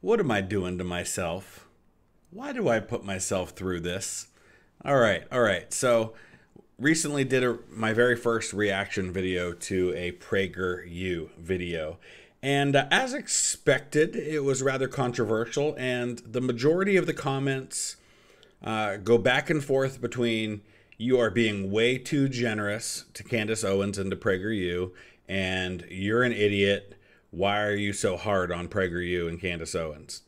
What am I doing to myself? Why do I put myself through this? All right, all right. So, recently did a, my very first reaction video to a PragerU video. And uh, as expected, it was rather controversial, and the majority of the comments uh, go back and forth between you are being way too generous to Candace Owens and to PragerU, and you're an idiot why are you so hard on PragerU and Candace Owens?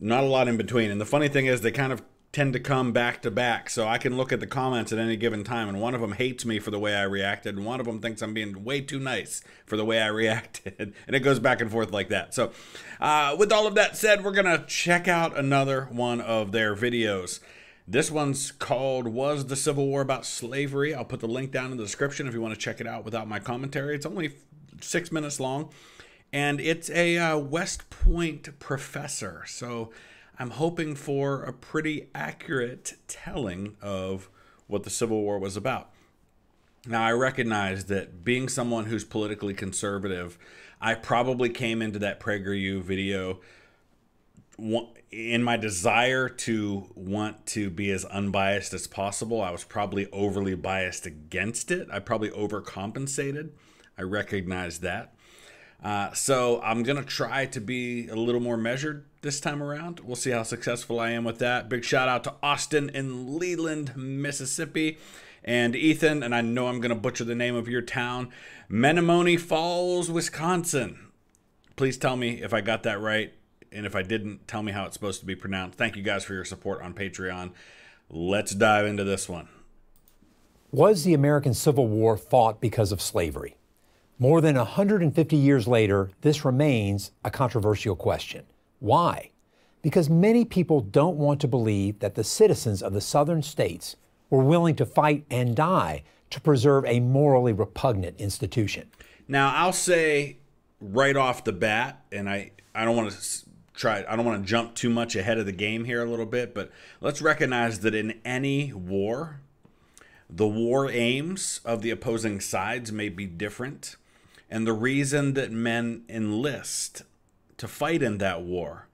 Not a lot in between. And the funny thing is, they kind of tend to come back to back. So I can look at the comments at any given time, and one of them hates me for the way I reacted, and one of them thinks I'm being way too nice for the way I reacted. and it goes back and forth like that. So, uh, with all of that said, we're going to check out another one of their videos. This one's called Was the Civil War About Slavery? I'll put the link down in the description if you want to check it out without my commentary. It's only six minutes long and it's a uh, West Point professor. So I'm hoping for a pretty accurate telling of what the Civil War was about. Now, I recognize that being someone who's politically conservative, I probably came into that PragerU video in my desire to want to be as unbiased as possible. I was probably overly biased against it. I probably overcompensated. I recognize that. Uh, so I'm going to try to be a little more measured this time around. We'll see how successful I am with that. Big shout out to Austin in Leland, Mississippi. And Ethan, and I know I'm going to butcher the name of your town, Menomonee Falls, Wisconsin. Please tell me if I got that right. And if I didn't, tell me how it's supposed to be pronounced. Thank you guys for your support on Patreon. Let's dive into this one. Was the American Civil War fought because of slavery? More than 150 years later, this remains a controversial question. Why? Because many people don't want to believe that the citizens of the southern states were willing to fight and die to preserve a morally repugnant institution. Now, I'll say right off the bat, and I, I don't want to try, I don't want to jump too much ahead of the game here a little bit, but let's recognize that in any war, the war aims of the opposing sides may be different. And the reason that men enlist to fight in that war,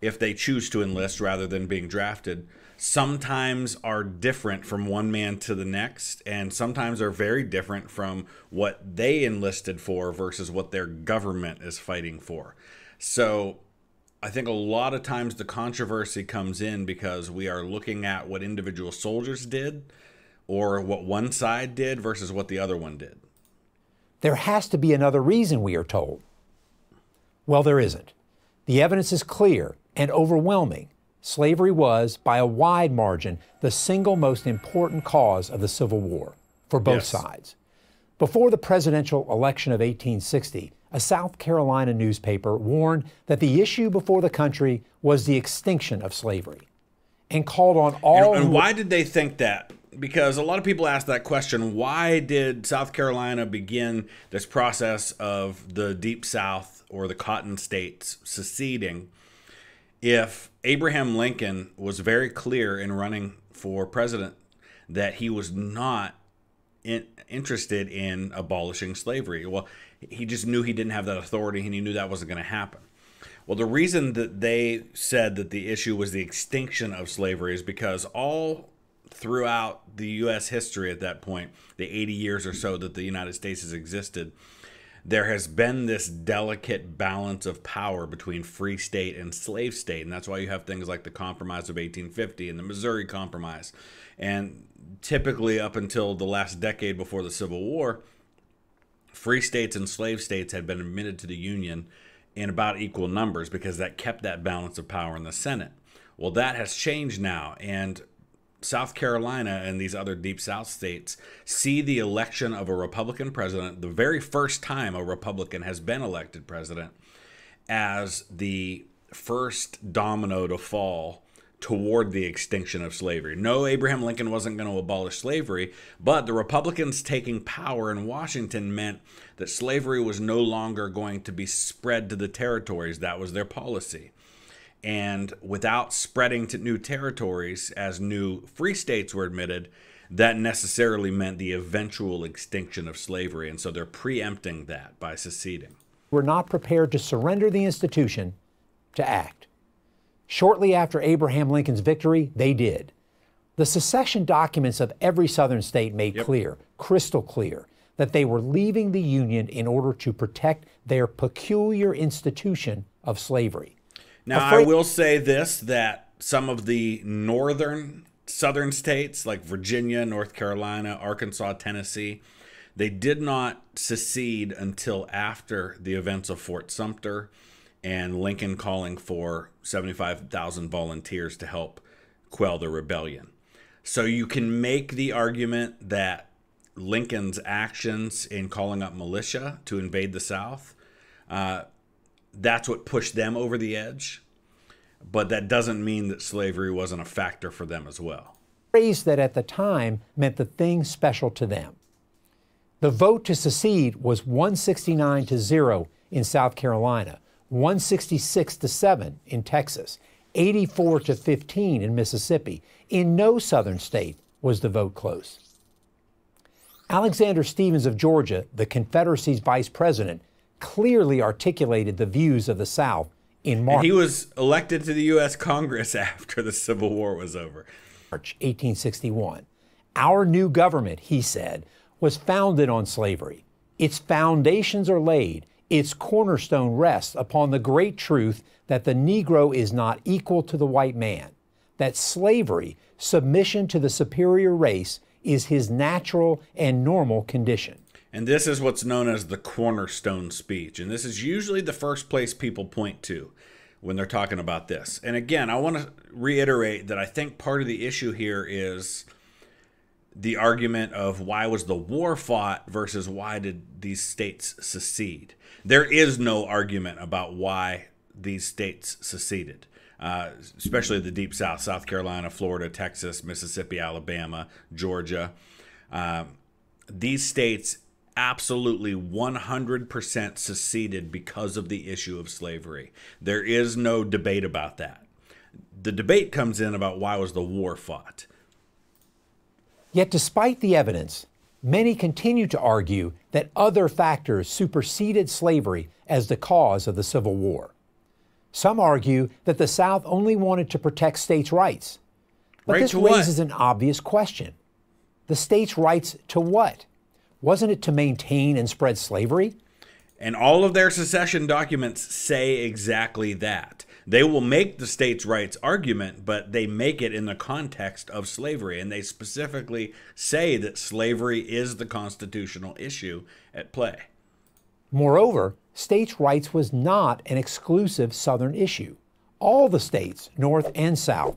if they choose to enlist rather than being drafted, sometimes are different from one man to the next, and sometimes are very different from what they enlisted for versus what their government is fighting for. So I think a lot of times the controversy comes in because we are looking at what individual soldiers did or what one side did versus what the other one did. There has to be another reason, we are told. Well, there isn't. The evidence is clear and overwhelming. Slavery was, by a wide margin, the single most important cause of the Civil War for both yes. sides. Before the presidential election of 1860, a South Carolina newspaper warned that the issue before the country was the extinction of slavery and called on all. And, and why did they think that? Because a lot of people ask that question why did South Carolina begin this process of the Deep South or the Cotton States seceding if Abraham Lincoln was very clear in running for president that he was not in, interested in abolishing slavery? Well, he just knew he didn't have that authority and he knew that wasn't going to happen. Well, the reason that they said that the issue was the extinction of slavery is because all throughout the U.S. history at that point, the 80 years or so that the United States has existed, there has been this delicate balance of power between free state and slave state. And that's why you have things like the Compromise of 1850 and the Missouri Compromise. And typically, up until the last decade before the Civil War, free states and slave states had been admitted to the Union in about equal numbers because that kept that balance of power in the Senate. Well, that has changed now. And South Carolina and these other deep South states see the election of a Republican president, the very first time a Republican has been elected president, as the first domino to fall toward the extinction of slavery. No, Abraham Lincoln wasn't going to abolish slavery, but the Republicans taking power in Washington meant that slavery was no longer going to be spread to the territories. That was their policy. And without spreading to new territories as new free states were admitted, that necessarily meant the eventual extinction of slavery. And so they're preempting that by seceding. We're not prepared to surrender the institution to act. Shortly after Abraham Lincoln's victory, they did. The secession documents of every Southern state made yep. clear, crystal clear, that they were leaving the Union in order to protect their peculiar institution of slavery. Now, I will say this that some of the northern southern states like Virginia, North Carolina, Arkansas, Tennessee, they did not secede until after the events of Fort Sumter and Lincoln calling for 75,000 volunteers to help quell the rebellion. So you can make the argument that Lincoln's actions in calling up militia to invade the South, uh, that's what pushed them over the edge. But that doesn't mean that slavery wasn't a factor for them as well. Phrase that at the time meant the thing special to them. The vote to secede was 169 to 0 in South Carolina, 166 to 7 in Texas, 84 to 15 in Mississippi. In no southern state was the vote close. Alexander Stephens of Georgia, the Confederacy's vice president, clearly articulated the views of the South in March. And he was elected to the U.S. Congress after the Civil War was over. March 1861. Our new government, he said, was founded on slavery. Its foundations are laid, its cornerstone rests upon the great truth that the Negro is not equal to the white man, that slavery, submission to the superior race, is his natural and normal condition. And this is what's known as the cornerstone speech. And this is usually the first place people point to when they're talking about this. And again, I want to reiterate that I think part of the issue here is the argument of why was the war fought versus why did these states secede. There is no argument about why these states seceded, uh, especially the Deep South, South Carolina, Florida, Texas, Mississippi, Alabama, Georgia. Uh, these states absolutely 100% seceded because of the issue of slavery. There is no debate about that. The debate comes in about why was the war fought. Yet, despite the evidence, many continue to argue that other factors superseded slavery as the cause of the Civil War. Some argue that the South only wanted to protect states' rights. But right this raises what? an obvious question. The states' rights to what? Wasn't it to maintain and spread slavery? And all of their secession documents say exactly that. They will make the states' rights argument, but they make it in the context of slavery. And they specifically say that slavery is the constitutional issue at play. Moreover, states' rights was not an exclusive Southern issue. All the states, North and South,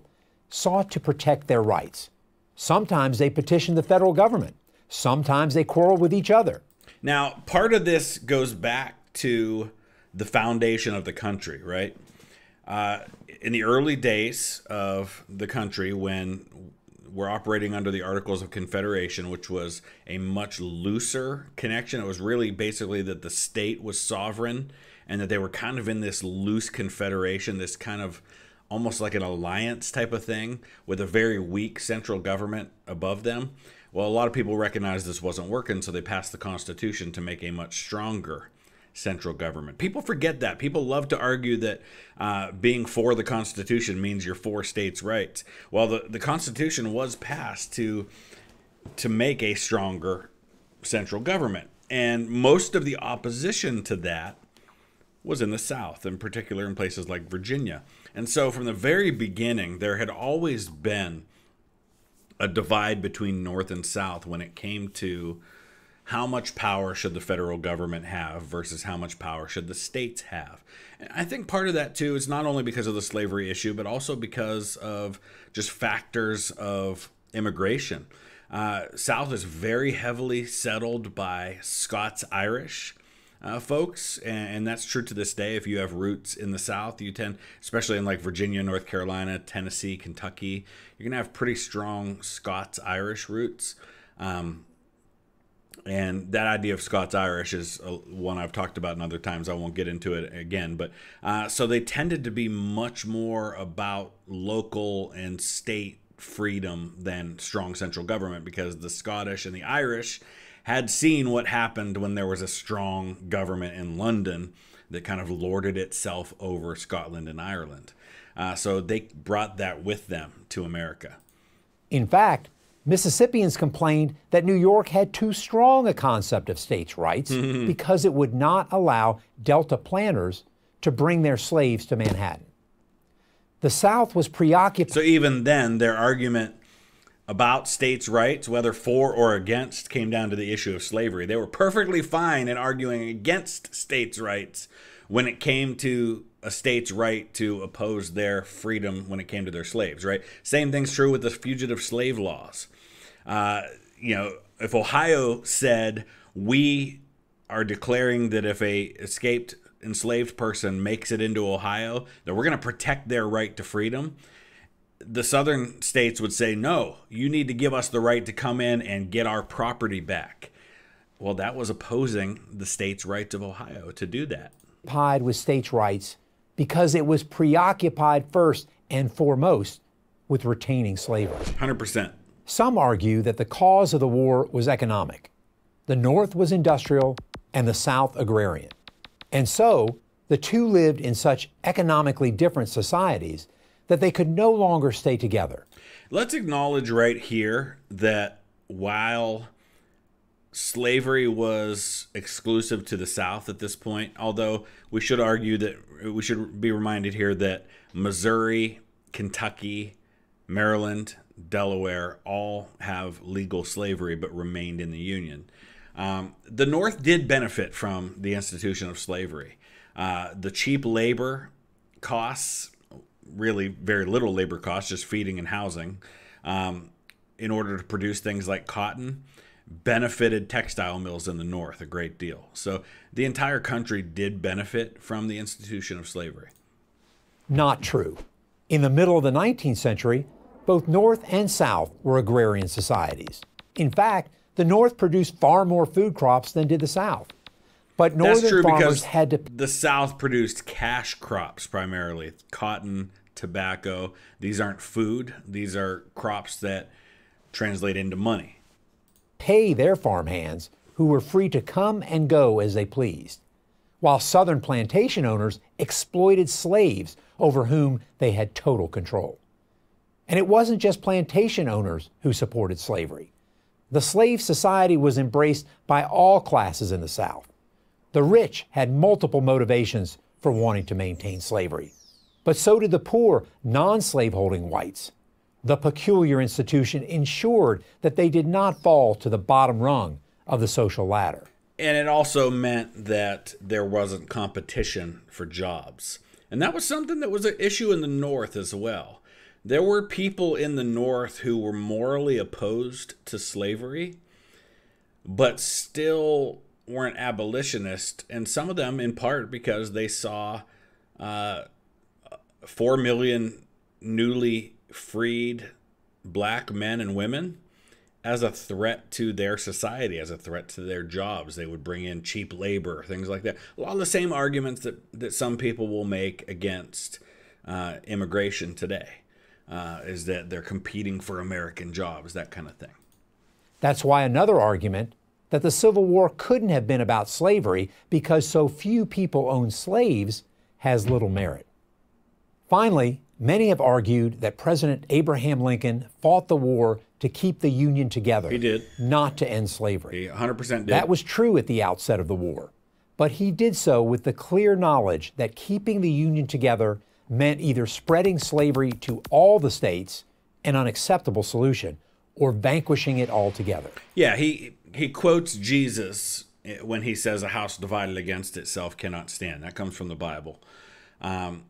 sought to protect their rights. Sometimes they petitioned the federal government. Sometimes they quarrel with each other. Now, part of this goes back to the foundation of the country, right? Uh, in the early days of the country, when we're operating under the Articles of Confederation, which was a much looser connection, it was really basically that the state was sovereign and that they were kind of in this loose confederation, this kind of almost like an alliance type of thing with a very weak central government above them. Well, a lot of people recognized this wasn't working, so they passed the Constitution to make a much stronger central government. People forget that. People love to argue that uh, being for the Constitution means you're for states' rights. Well, the, the Constitution was passed to to make a stronger central government, and most of the opposition to that was in the South, in particular in places like Virginia. And so, from the very beginning, there had always been a divide between North and South when it came to how much power should the federal government have versus how much power should the states have. And I think part of that too is not only because of the slavery issue, but also because of just factors of immigration. Uh, South is very heavily settled by Scots Irish. Uh, folks, and, and, that's true to this day. If you have roots in the South, you tend, especially in like Virginia, North Carolina, Tennessee, Kentucky, you're gonna have pretty strong Scots Irish roots. Um, and that idea of Scots Irish is one I've talked about in other times. I won't get into it again, but uh, so they tended to be much more about local and state freedom than strong central government because the Scottish and the Irish had seen what happened when there was a strong government in London that kind of lorded itself over Scotland and Ireland. Uh, so they brought that with them to America. In fact, Mississippians complained that New York had too strong a concept of states' rights because it would not allow Delta planters to bring their slaves to Manhattan. The South was preoccupied. So even then, their argument about states' rights, whether for or against, came down to the issue of slavery. They were perfectly fine in arguing against states' rights when it came to a state's right to oppose their freedom when it came to their slaves, right? Same thing's true with the fugitive slave laws. Uh, you know, if Ohio said, we are declaring that if a escaped enslaved person makes it into Ohio, that we're going to protect their right to freedom. The southern states would say, no, you need to give us the right to come in and get our property back. Well, that was opposing the state's rights of Ohio to do that. with states' rights because it was preoccupied first and foremost with retaining slavery. 100%. Some argue that the cause of the war was economic. The North was industrial and the South agrarian. And so the two lived in such economically different societies that they could no longer stay together. Let's acknowledge right here that while slavery was exclusive to the South at this point, although we should argue that we should be reminded here that Missouri, Kentucky, Maryland, Delaware all have legal slavery but remained in the Union. Um, the North did benefit from the institution of slavery. Uh, the cheap labor costs, really very little labor costs, just feeding and housing, um, in order to produce things like cotton, benefited textile mills in the North a great deal. So the entire country did benefit from the institution of slavery. Not true. In the middle of the 19th century, both North and South were agrarian societies. In fact, the North produced far more food crops than did the South. But northern That's true farmers because had to the South produced cash crops primarily, cotton, tobacco. These aren't food; these are crops that translate into money. pay their farm hands, who were free to come and go as they pleased, while Southern plantation owners exploited slaves over whom they had total control. And it wasn't just plantation owners who supported slavery. The slave society was embraced by all classes in the South. The rich had multiple motivations for wanting to maintain slavery, but so did the poor, non slaveholding whites. The peculiar institution ensured that they did not fall to the bottom rung of the social ladder. And it also meant that there wasn't competition for jobs. And that was something that was an issue in the North as well. There were people in the North who were morally opposed to slavery, but still weren't abolitionists. And some of them, in part, because they saw uh, 4 million newly freed black men and women as a threat to their society, as a threat to their jobs. They would bring in cheap labor, things like that. A lot of the same arguments that, that some people will make against uh, immigration today uh, is that they're competing for American jobs, that kind of thing. That's why another argument that the Civil War couldn't have been about slavery because so few people owned slaves has little merit. Finally, many have argued that President Abraham Lincoln fought the war to keep the Union together. He did. Not to end slavery. He 100% did. That was true at the outset of the war. But he did so with the clear knowledge that keeping the Union together meant either spreading slavery to all the states, an unacceptable solution, or vanquishing it altogether. Yeah, he he quotes Jesus when he says, "A house divided against itself cannot stand." That comes from the Bible, um,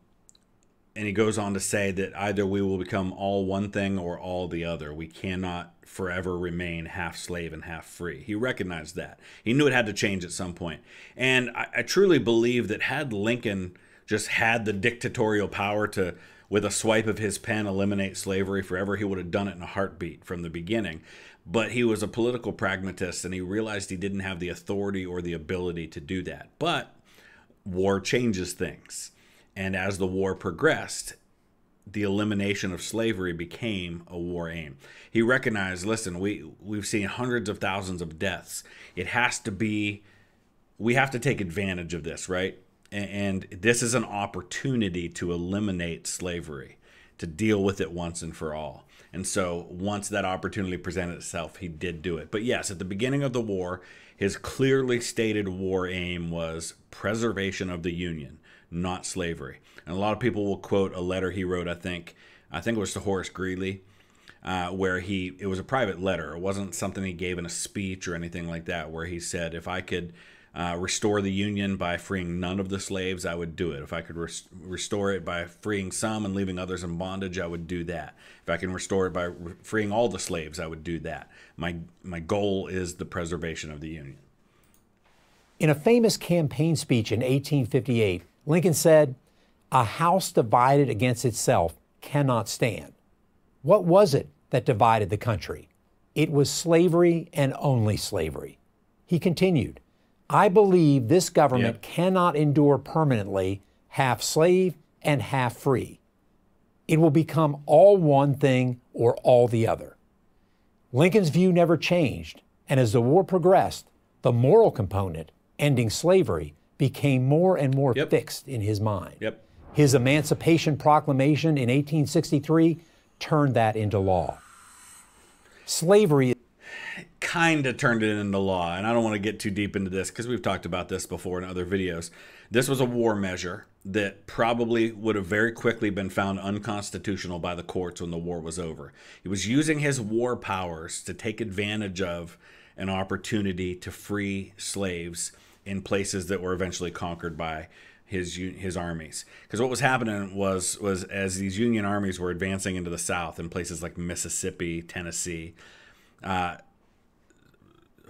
and he goes on to say that either we will become all one thing or all the other. We cannot forever remain half slave and half free. He recognized that. He knew it had to change at some point. and I, I truly believe that had Lincoln just had the dictatorial power to with a swipe of his pen eliminate slavery forever he would have done it in a heartbeat from the beginning but he was a political pragmatist and he realized he didn't have the authority or the ability to do that but war changes things and as the war progressed the elimination of slavery became a war aim. He recognized, listen, we we've seen hundreds of thousands of deaths. It has to be we have to take advantage of this, right? And this is an opportunity to eliminate slavery, to deal with it once and for all. And so once that opportunity presented itself, he did do it. But yes, at the beginning of the war, his clearly stated war aim was preservation of the Union, not slavery. And a lot of people will quote a letter he wrote, I think, I think it was to Horace Greeley, uh, where he, it was a private letter. It wasn't something he gave in a speech or anything like that, where he said, if I could uh, restore the Union by freeing none of the slaves, I would do it. If I could res- restore it by freeing some and leaving others in bondage, I would do that. If I can restore it by re- freeing all the slaves, I would do that. My, my goal is the preservation of the Union. In a famous campaign speech in 1858, Lincoln said, A house divided against itself cannot stand. What was it that divided the country? It was slavery and only slavery. He continued, I believe this government yep. cannot endure permanently half slave and half free. It will become all one thing or all the other. Lincoln's view never changed, and as the war progressed, the moral component, ending slavery, became more and more yep. fixed in his mind. Yep. His Emancipation Proclamation in 1863 turned that into law. Slavery kind of turned it into law. And I don't want to get too deep into this because we've talked about this before in other videos. This was a war measure that probably would have very quickly been found unconstitutional by the courts when the war was over. He was using his war powers to take advantage of an opportunity to free slaves in places that were eventually conquered by his his armies. Because what was happening was was as these Union armies were advancing into the South in places like Mississippi, Tennessee, uh,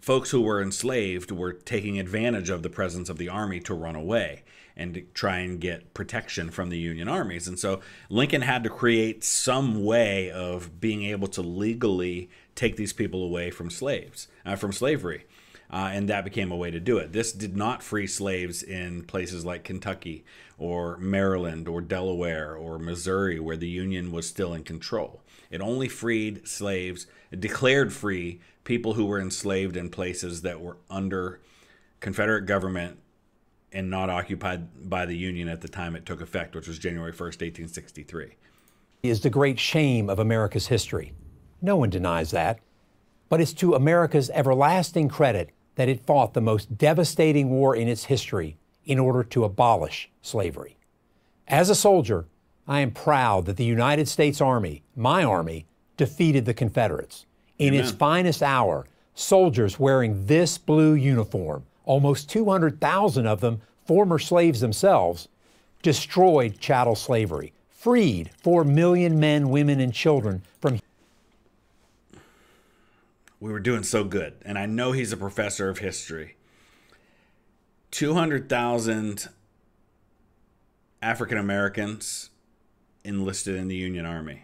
folks who were enslaved were taking advantage of the presence of the army to run away and to try and get protection from the Union armies. And so Lincoln had to create some way of being able to legally take these people away from slaves, uh, from slavery. Uh, and that became a way to do it. This did not free slaves in places like Kentucky or Maryland or Delaware or Missouri, where the Union was still in control. It only freed slaves, declared free people who were enslaved in places that were under Confederate government and not occupied by the Union at the time it took effect, which was January 1st, 1863. Is the great shame of America's history. No one denies that. But it's to America's everlasting credit that it fought the most devastating war in its history in order to abolish slavery. As a soldier, I am proud that the United States Army, my Army, defeated the Confederates. In Amen. its finest hour, soldiers wearing this blue uniform, almost 200,000 of them former slaves themselves, destroyed chattel slavery, freed 4 million men, women, and children from. We were doing so good, and I know he's a professor of history. 200,000 African Americans enlisted in the Union Army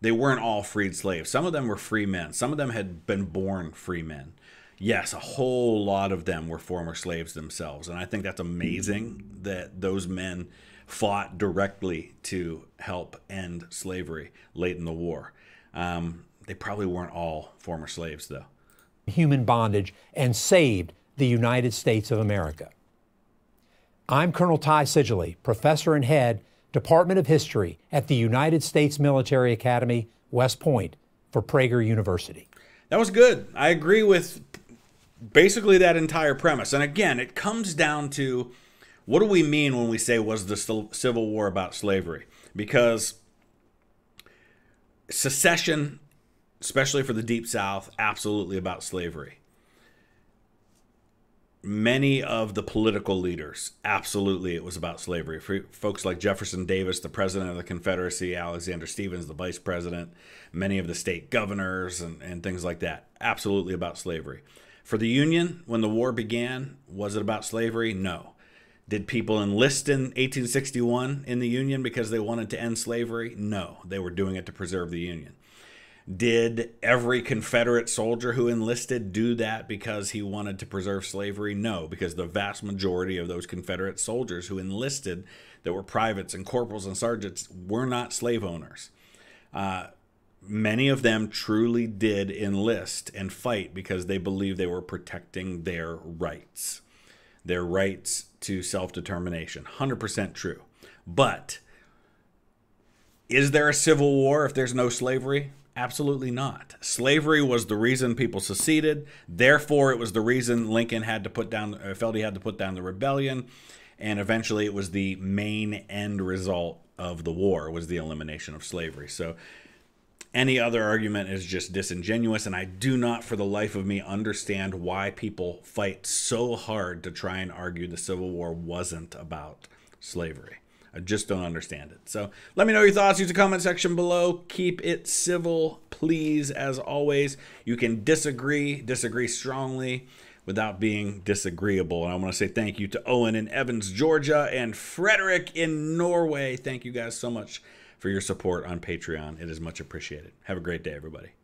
they weren't all freed slaves. Some of them were free men. Some of them had been born free men. Yes, a whole lot of them were former slaves themselves. And I think that's amazing that those men fought directly to help end slavery late in the war. Um, they probably weren't all former slaves, though. Human bondage and saved the United States of America. I'm Colonel Ty Seidule, professor and head Department of History at the United States Military Academy, West Point, for Prager University. That was good. I agree with basically that entire premise. And again, it comes down to what do we mean when we say was the Civil War about slavery? Because secession, especially for the Deep South, absolutely about slavery many of the political leaders, absolutely, it was about slavery. For folks like Jefferson Davis, the president of the Confederacy, Alexander Stephens, the vice president, many of the state governors, and, and things like that, absolutely about slavery. For the Union, when the war began, was it about slavery? No. Did people enlist in 1861 in the Union because they wanted to end slavery? No. They were doing it to preserve the Union. Did every Confederate soldier who enlisted do that because he wanted to preserve slavery? No, because the vast majority of those Confederate soldiers who enlisted that were privates and corporals and sergeants were not slave owners. Uh, many of them truly did enlist and fight because they believed they were protecting their rights. Their rights to self determination. 100% true. But is there a civil war if there's no slavery? Absolutely not. Slavery was the reason people seceded. Therefore, it was the reason Lincoln had to put down, uh, felt he had to put down the rebellion. And eventually, it was the main end result of the war was the elimination of slavery. So, any other argument is just disingenuous. And I do not, for the life of me, understand why people fight so hard to try and argue the Civil War wasn't about slavery. I just don't understand it. So let me know your thoughts. Use the comment section below. Keep it civil, please. As always, you can disagree, disagree strongly without being disagreeable. And I want to say thank you to Owen in Evans, Georgia, and Frederick in Norway. Thank you guys so much for your support on Patreon. It is much appreciated. Have a great day, everybody.